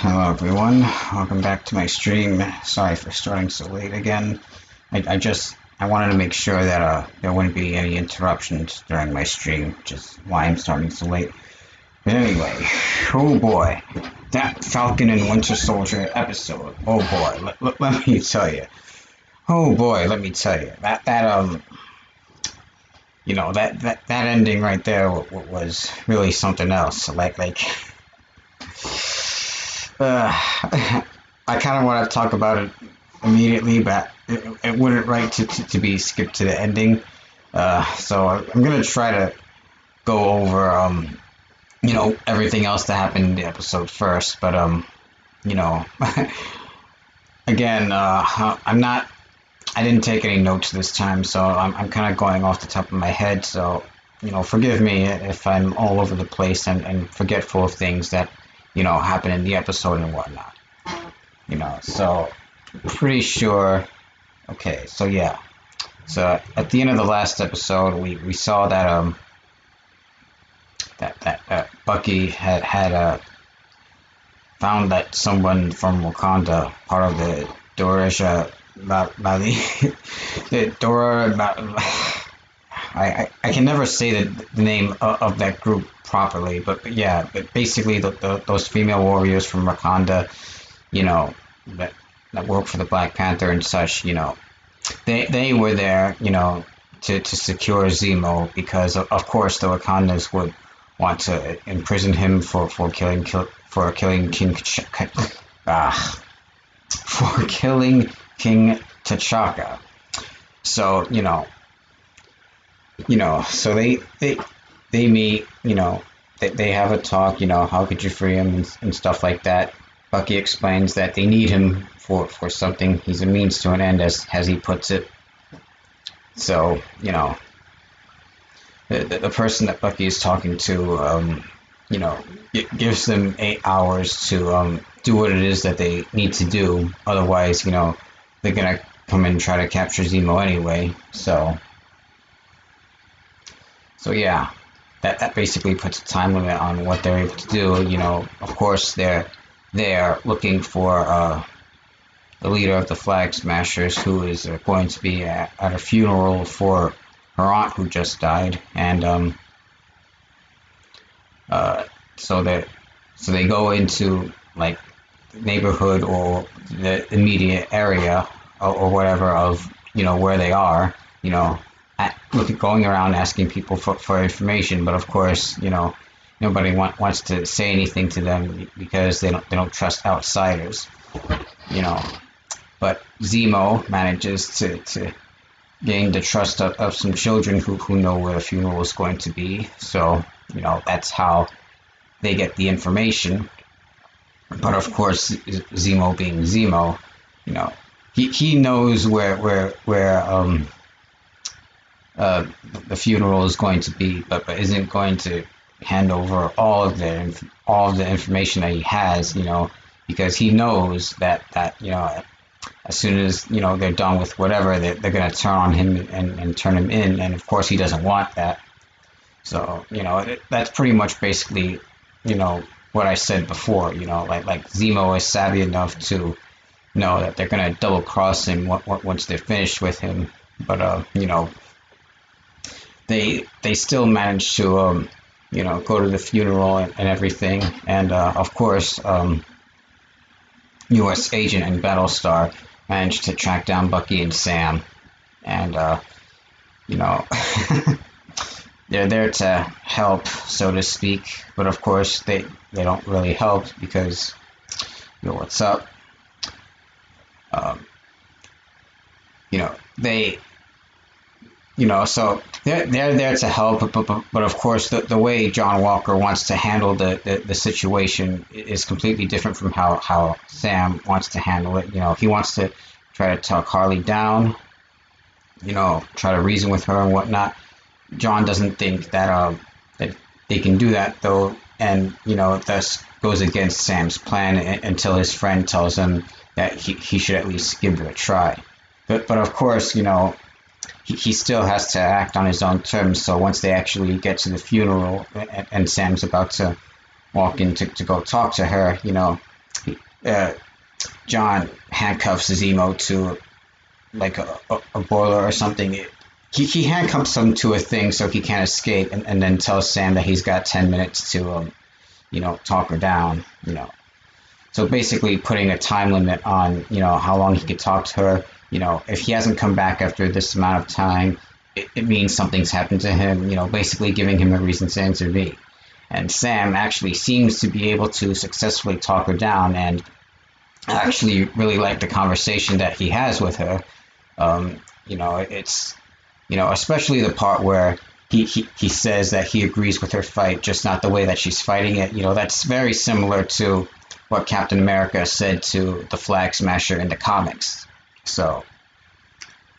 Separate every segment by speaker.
Speaker 1: Hello everyone, welcome back to my stream. Sorry for starting so late again. I, I just I wanted to make sure that uh, there wouldn't be any interruptions during my stream, is why I'm starting so late. But anyway, oh boy, that Falcon and Winter Soldier episode. Oh boy, let me tell you. Oh boy, let me tell you that that um, you know that that that ending right there was really something else. Like like uh, I kind of want to talk about it immediately, but it, it wouldn't right to, to, to, be skipped to the ending. Uh, so I'm gonna try to go over, um, you know, everything else that happened in the episode first. But um, you know, again, uh, I'm not. I didn't take any notes this time, so I'm, I'm kind of going off the top of my head. So you know, forgive me if I'm all over the place and, and forgetful of things that you know, happen in the episode and whatnot. You know, so pretty sure. Okay, so yeah. So at the end of the last episode, we, we saw that um that that uh, Bucky had had uh, found that someone from Wakanda, part of the Dorisha Bali, the Dora. I, I, I can never say the, the name of, of that group properly. But, yeah, but basically the, the, those female warriors from Wakanda, you know, that that work for the Black Panther and such, you know, they they were there, you know, to, to secure Zemo because of, of course the Wakandans would want to imprison him for, for killing kill, for killing King ah, for killing King T'Chaka. So you know, you know, so they they they meet, you know, they, they have a talk, you know, how could you free him and, and stuff like that. Bucky explains that they need him for, for something. He's a means to an end, as, as he puts it. So, you know, the, the, the person that Bucky is talking to, um, you know, gives them eight hours to um, do what it is that they need to do. Otherwise, you know, they're going to come and try to capture Zemo anyway. So, so yeah that that basically puts a time limit on what they're able to do. You know, of course they're they're looking for uh, the leader of the Flag Smashers, who is uh, going to be at, at, a funeral for her aunt who just died, and um, uh, so that so they go into like neighborhood or the immediate area or, or whatever of you know where they are, you know, look going around asking people for, for information, but of course, you know, nobody want, wants to say anything to them because they don't they don't trust outsiders, you know. But Zemo manages to, to gain the trust of, of some children who, who know where the funeral is going to be. So, you know, that's how they get the information. But of course, Zemo being Zemo, you know, he, he knows where where where um uh, the funeral is going to be, but, but isn't going to hand over all of the all of the information that he has, you know, because he knows that that you know as soon as you know they're done with whatever, they're, they're going to turn on him and, and turn him in, and of course he doesn't want that. So you know it, that's pretty much basically you know what I said before. You know, like like Zemo is savvy enough to know that they're going to double cross him once they're finished with him. But uh, you know, they they still managed to um, you know go to the funeral and, and everything, and uh, of course, um, U.S. Agent and Battlestar managed to track down Bucky and Sam, and uh, you know. they're there to help, so to speak. But of course, they they don't really help because you know what's up. Um, you know they you know, so they're, they're there to help, but, but, but of course, the, the way John Walker wants to handle the, the, the, situation is completely different from how, how Sam wants to handle it. You know, he wants to try to talk Harley down, you know, try to reason with her and whatnot. John doesn't think that um, that they can do that though, and you know, thus goes against Sam's plan until his friend tells him that he, he should at least give it a try. But but of course, you know, he, still has to act on his own terms. So once they actually get to the funeral and, and Sam's about to walk in to, to go talk to her, you know, uh, John handcuffs Zemo to like a, a, a boiler or something. He, he handcuffs him to a thing so he can't escape, and, and then tells Sam that he's got 10 minutes to, um, you know, talk her down, you know. So basically putting a time limit on, you know, how long he could talk to her. You know, if he hasn't come back after this amount of time, it, it means something's happened to him, you know, basically giving him a reason to intervene. And Sam actually seems to be able to successfully talk her down and I actually really like the conversation that he has with her. Um, you know, it's, you know, especially the part where he, he, he says that he agrees with her fight, just not the way that she's fighting it. You know, that's very similar to what Captain America said to the Flag Smasher in the comics. So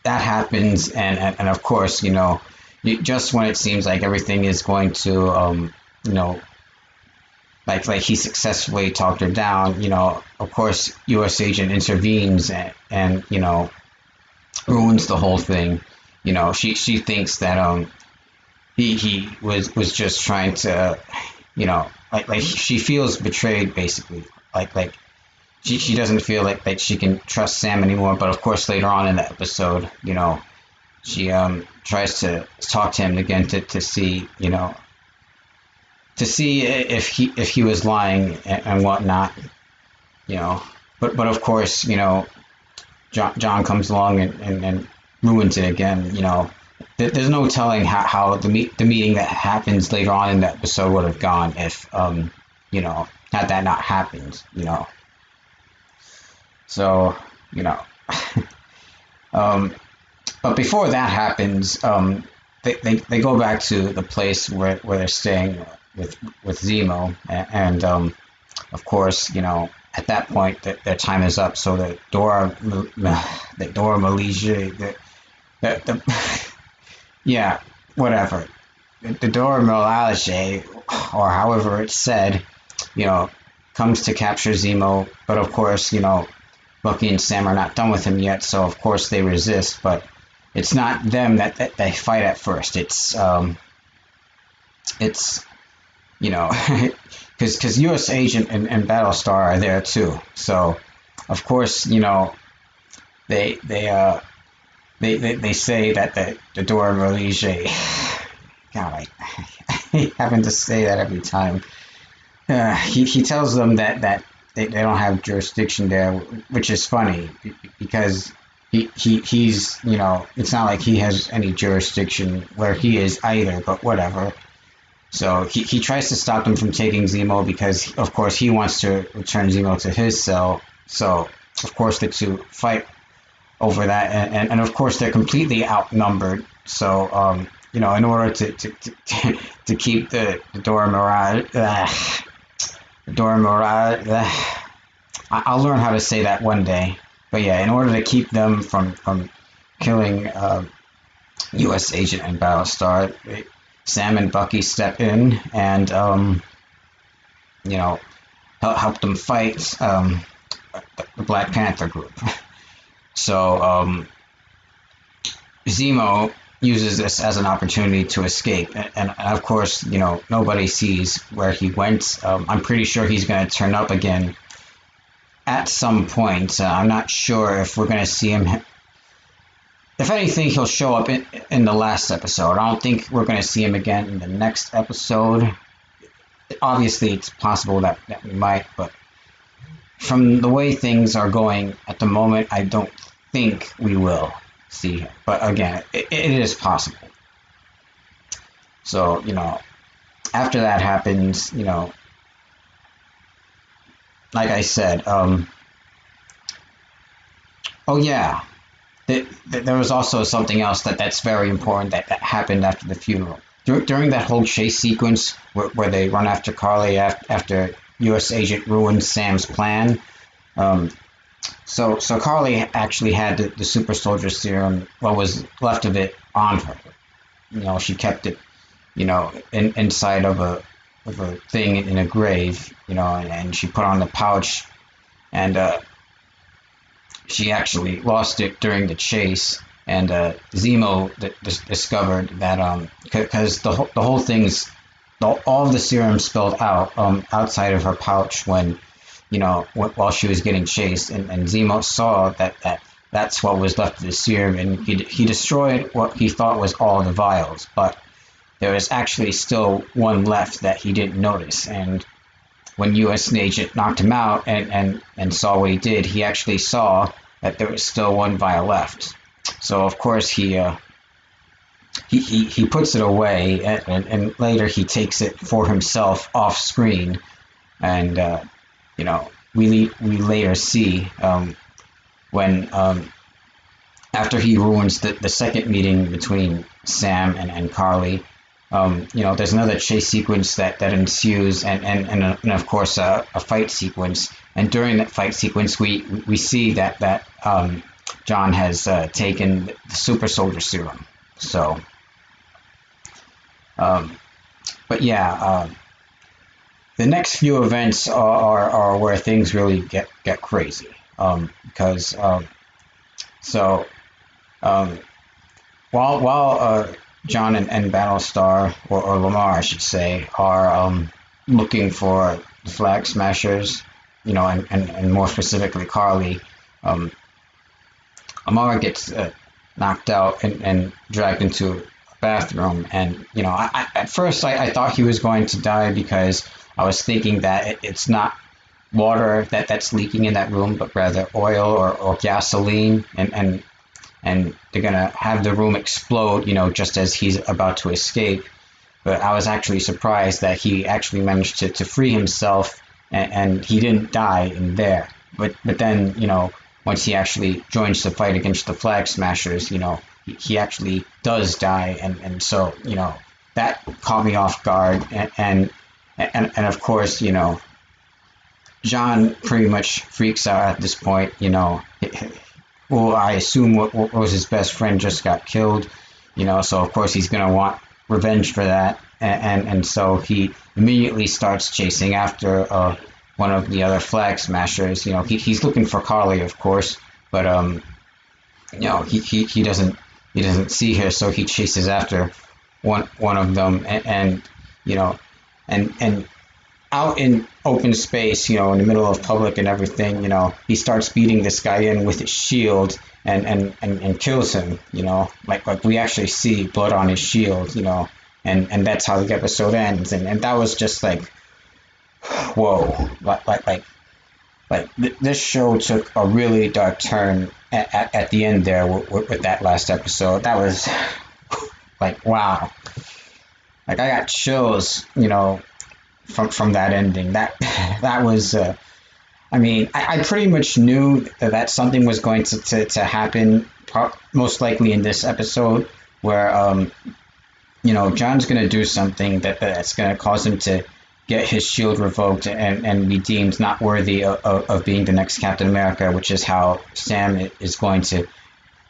Speaker 1: that happens, and, and, and of course, you know, just when it seems like everything is going to, um, you know, like like he successfully talked her down, you know, of course, U.S. agent intervenes and, and you know ruins the whole thing. You know, she she thinks that um he he was was just trying to, you know, like like she feels betrayed basically. Like like she she doesn't feel like that she can trust Sam anymore. But of course, later on in the episode, you know, she um tries to talk to him again to to see you know to see if he if he was lying and, and whatnot, you know. But but of course, you know, John, John comes along and, and, and ruins it again. You know, there's no telling how, how the meet, the meeting that happens later on in the episode would have gone if um you know had that not happened. You know. So you know. um, but before that happens, um, they, they, they go back to the place where, where they're staying with with Zemo, and, um, of course, you know, at that point, that their time is up. So the Dora, the Dora Malaysia, the, the, the yeah, whatever, the Dora Milaje, or however it's said, you know, comes to capture Zemo, but of course, you know, Bucky and Sam are not done with him yet, so of course they resist, but it's not them that, that they fight at first. It's um, it's you know, because because U.S. Agent and, and Battlestar are there too. So, of course, you know, they they uh they they, they say that the the Dora Milaje. God, I, I having to say that every time. Uh, he he tells them that that they, they don't have jurisdiction there, which is funny because he, he he's you know it's not like he has any jurisdiction where he is either, but whatever. So he, he tries to stop them from taking Zemo because, of course, he wants to return Zemo to his cell. So, of course, the two fight over that. And, and, and of course, they're completely outnumbered. So, um, you know, in order to, to, to, to keep the, the Dora Mirage, Dora Mirage, uh, I'll learn how to say that one day. But yeah, in order to keep them from, from killing uh, U.S. Agent and Battlestar, Sam and Bucky step in and, um, you know, help, help them fight um, the Black Panther group. So um, Zemo uses this as an opportunity to escape, and, and, of course, you know, nobody sees where he went. Um, I'm pretty sure he's going to turn up again at some point. Uh, I'm not sure if we're going to see him if anything, he'll show up in, in the last episode. I don't think we're going to see him again in the next episode. Obviously, it's possible that, that we might, but from the way things are going at the moment, I don't think we will see. But again, it, it is possible. So, you know, after that happens, you know, like I said, um, oh yeah, there was also something else that that's very important that, that happened after the funeral. Dur- during that whole chase sequence where, where they run after Karli after, after U.S. agent ruins Sam's plan. Um, so so Karli actually had the, the super soldier serum, what was left of it, on her. You know, she kept it, you know, in, inside of a of a thing in a grave, you know, and, and she put on the pouch, and uh, she actually lost it during the chase, and uh, Zemo d- d- discovered that um because the whole the whole thing's all, all of the serum spilled out um, outside of her pouch when, you know, while she was getting chased, and, and Zemo saw that that that's what was left of the serum, and he he destroyed what he thought was all the vials, but there was actually still one left that he didn't notice, and when U.S. agent knocked him out and, and, and saw what he did, he actually saw that there was still one vial left. So of course he uh, he, he, he puts it away and, and, and, later he takes it for himself off screen and uh, you know we we later see um, when um, after he ruins the, the second meeting between Sam and, and Karli um, you know there's another chase sequence that, that ensues and, and, and, and of course a, a, fight sequence. And during that fight sequence we we see that that um, John has uh, taken the super soldier serum. So, um, but yeah, uh, the next few events are, are, are, where things really get, get crazy. Um, because, um, so, um, while, while uh, John and, and Battlestar, or, or, Lamar, I should say, are um, looking for the Flag Smashers, you know, and, and, and more specifically Karli, um, Lamar gets uh, knocked out and, and dragged into a bathroom. And, you know, I, I, at first I, I thought he was going to die because I was thinking that it, it's not water that, that's leaking in that room, but rather oil or, or gasoline. And, and, and they're going to have the room explode, you know, just as he's about to escape. But I was actually surprised that he actually managed to, to free himself and, and he didn't die in there. But, but then, you know, once he actually joins the fight against the Flag Smashers, you know, he actually does die, and, and so you know that caught me off guard, and and and, and of course, you know, John pretty much freaks out at this point. You know, well, I assume what, what was his best friend just got killed, you know, so of course he's gonna want revenge for that, and and, and so he immediately starts chasing after uh, one of the other flag smashers. You know, he, he's looking for Karli, of course, but um, you know, he, he, he doesn't he doesn't see her, so he chases after one one of them, and, and you know, and and out in open space, you know, in the middle of public and everything, you know, he starts beating this guy in with his shield and and and, and kills him, you know, like like we actually see blood on his shield, you know, and and that's how the episode ends, and and that was just like whoa, like like like, like th- this show took a really dark turn at, at, at the end there with, with, with, that last episode. That was like wow, like I got chills, you know, from from that ending. That that was. Uh, I mean, I, I, pretty much knew that, that something was going to, to, to happen, pro- most likely in this episode, where, um, you know, John's going to do something that, that's going to cause him to get his shield revoked and, and be deemed not worthy of, of, being the next Captain America, which is how Sam is going to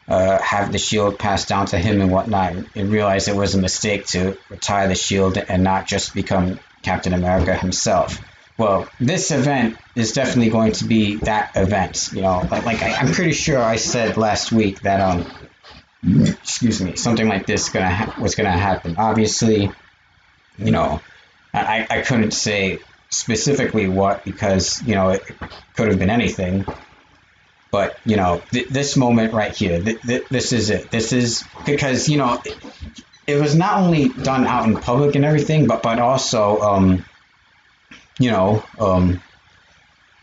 Speaker 1: uh, have the shield passed down to him and whatnot, and realize it was a mistake to retire the shield and not just become Captain America himself. Well, this event is definitely going to be that event. You know, like, like I, am pretty sure I said last week that um, excuse me, something like this gonna ha- was gonna happen. Obviously, you know, I, I couldn't say specifically what because you know it could have been anything but you know th- this moment right here th- th- this is it. This is because you know it, it, was not only done out in public and everything but but also um you know um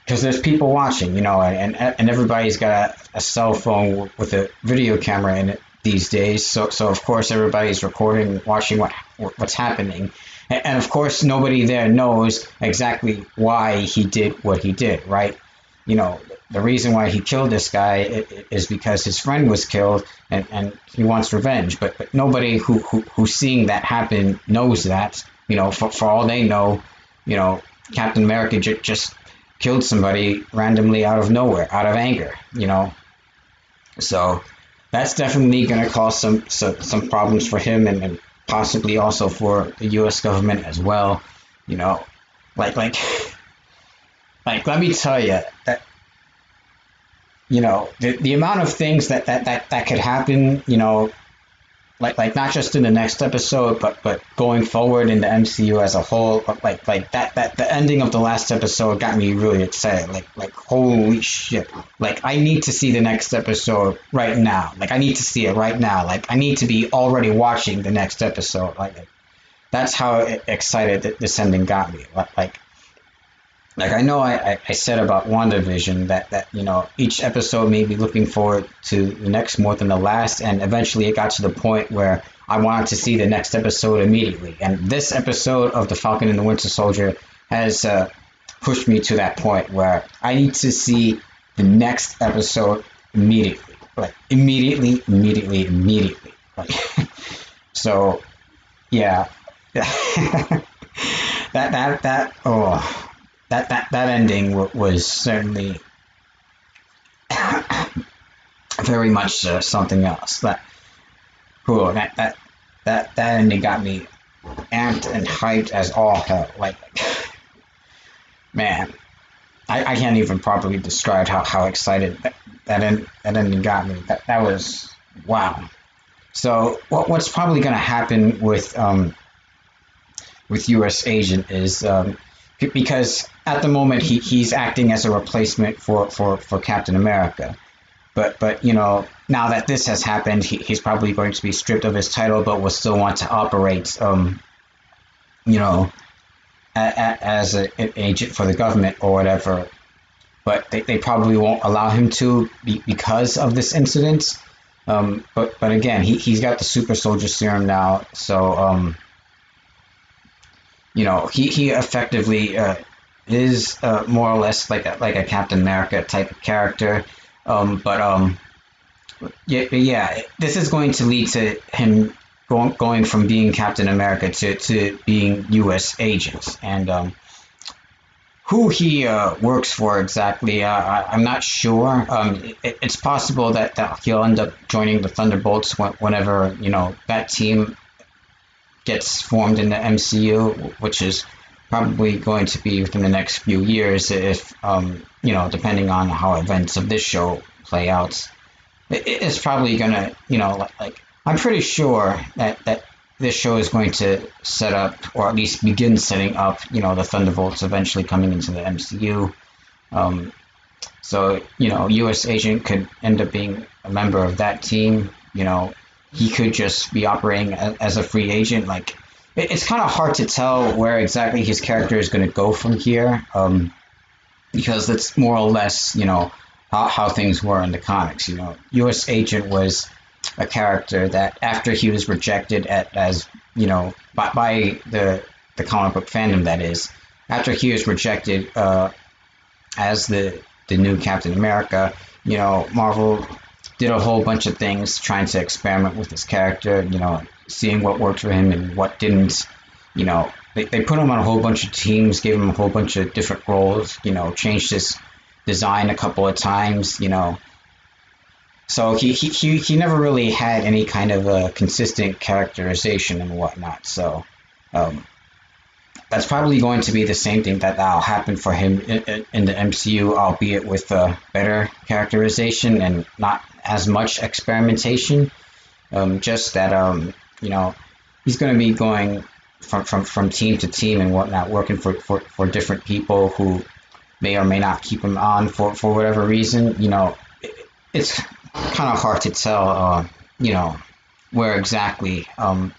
Speaker 1: because there's people watching you know and and everybody's got a, a cell phone with a video camera in it these days. So so of course everybody's recording watching what what's happening. And of course, nobody there knows exactly why he did what he did, right? You know, the reason why he killed this guy is because his friend was killed and, and he wants revenge. But, but nobody who, who, who's seeing that happen knows that. You know, for, for all they know, you know, Captain America j- just killed somebody randomly out of nowhere, out of anger, you know. So that's definitely going to cause some, some, some problems for him and, and possibly also for the U.S. government as well. You know, like like like let me tell you that you know the, the amount of things that, that that that could happen. You know, like like not just in the next episode, but but going forward in the MCU as a whole. Like like that that the ending of the last episode got me really excited. Like like holy shit! Like I need to see the next episode right now. Like I need to see it right now. Like I need to be already watching the next episode. Like that's how excited this ending got me. Like like I know I, I said about WandaVision that, that you know each episode made me looking forward to the next more than the last and eventually it got to the point where I wanted to see the next episode immediately. And this episode of The Falcon and the Winter Soldier has uh, pushed me to that point where I need to see the next episode immediately. Like immediately immediately immediately. Like so yeah. That that that oh that that that ending was certainly very much uh, something else. That, cool. That that that that ending got me amped and hyped as all hell. Like, man, I, I can't even properly describe how, how excited that that, that ending got me. That that was wow. So what what's probably going to happen with um with U.S. Agent is um, because at the moment he, he's acting as a replacement for, for, for Captain America. But but you know now that this has happened, he, he's probably going to be stripped of his title, but will still want to operate, um, you know, a, a, as a, an agent for the government or whatever. But they, they probably won't allow him to be, because of this incident. Um, but but again, he he's got the super soldier serum now, so um, you know, he, he effectively uh, is uh, more or less like a, like a Captain America type of character. Um, but um, yeah, yeah, this is going to lead to him going going from being Captain America to, to being U.S. agents and um, who he uh, works for exactly, uh, I, am not sure. Um, it, it's possible that, that he'll end up joining the Thunderbolts whenever you know that team gets formed in the MCU, which is probably going to be within the next few years, if um, you know, depending on how events of this show play out. It, it's probably gonna, you know, like, like I'm pretty sure that that this show is going to set up, or at least begin setting up, you know, the Thunderbolts eventually coming into the MCU. Um, so, you know, U.S. Agent could end up being a member of that team. You know, he could just be operating as a free agent. Like it's kind of hard to tell where exactly his character is going to go from here, um, because that's more or less you know how, how things were in the comics. You know, U.S. Agent was a character that after he was rejected at, as you know by, by the the comic book fandom that is after he was rejected uh, as the the new Captain America, you know Marvel did a whole bunch of things trying to experiment with his character, you know, seeing what worked for him and what didn't. You know, they, they put him on a whole bunch of teams, gave him a whole bunch of different roles, you know, changed his design a couple of times, you know. So he, he, he, he never really had any kind of a consistent characterization and whatnot. So um, that's probably going to be the same thing that will happen for him in, in, the MCU, albeit with a better characterization and not as much experimentation. Um, just that, um, you know, he's going to be going from, from, from team to team and whatnot, working for, for, for different people who may or may not keep him on for, for whatever reason. You know, it, it's kind of hard to tell, uh, you know, where exactly um,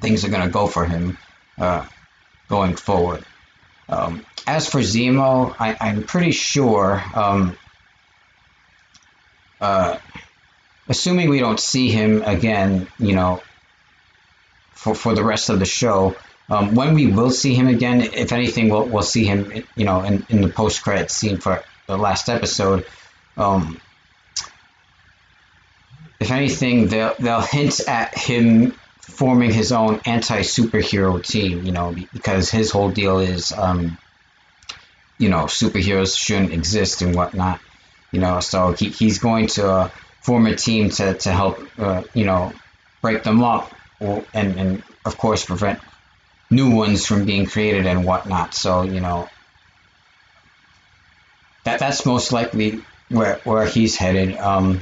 Speaker 1: things are going to go for him uh, going forward. Um, as for Zemo, I, am pretty sure um, uh, assuming we don't see him again, you know, for, for the rest of the show, um, when we will see him again, if anything, we'll, we'll see him, you know, in, in the post credit scene for the last episode. Um, if anything, they'll, they'll hint at him forming his own anti superhero team, you know, because his whole deal is, um, you know, superheroes shouldn't exist and whatnot. You know, so he, he's going to uh, form a team to, to help, uh, you know, break them up and, and, of course, prevent new ones from being created and whatnot. So, you know, that that's most likely where, where he's headed. Um,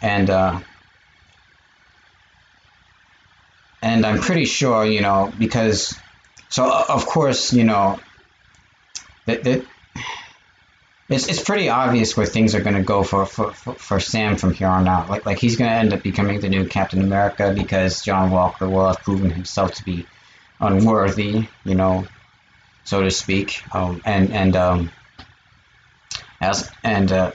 Speaker 1: and, uh, and I'm pretty sure, you know, because so of course, you know, that, that it's, it's pretty obvious where things are going to go for, for, for, Sam from here on out. Like like he's going to end up becoming the new Captain America because John Walker will have proven himself to be unworthy, you know, so to speak. Um, and and um, as and uh,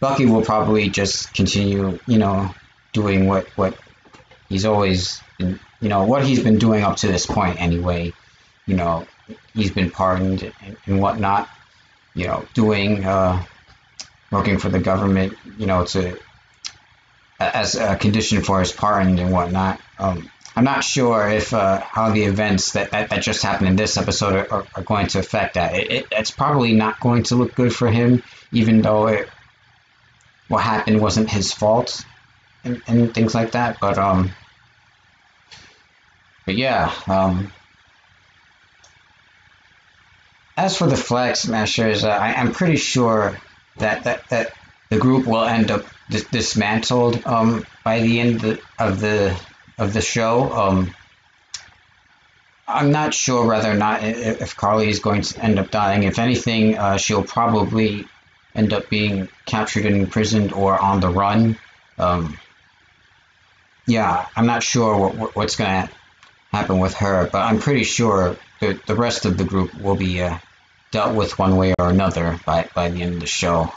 Speaker 1: Bucky will probably just continue, you know, doing what what he's always been, you know, what he's been doing up to this point anyway. You know, he's been pardoned and, and whatnot you know, doing uh, working for the government, you know, to as a condition for his pardon and whatnot. Um, I'm not sure if uh, how the events that, that, that, just happened in this episode are, are, going to affect that. It, it, it's probably not going to look good for him, even though it, what happened wasn't his fault and, and things like that. But um, but yeah, um, as for the flag smashers, uh, I, am pretty sure that, that, that the group will end up dis- dismantled um, by the end of the of the, show. Um, I'm not sure whether or not if Karli is going to end up dying. If anything, uh, she'll probably end up being captured and imprisoned or on the run. Um, yeah, I'm not sure what, what's going to happen with her, but I'm pretty sure the, the rest of the group will be uh, dealt with one way or another by, by the end of the show.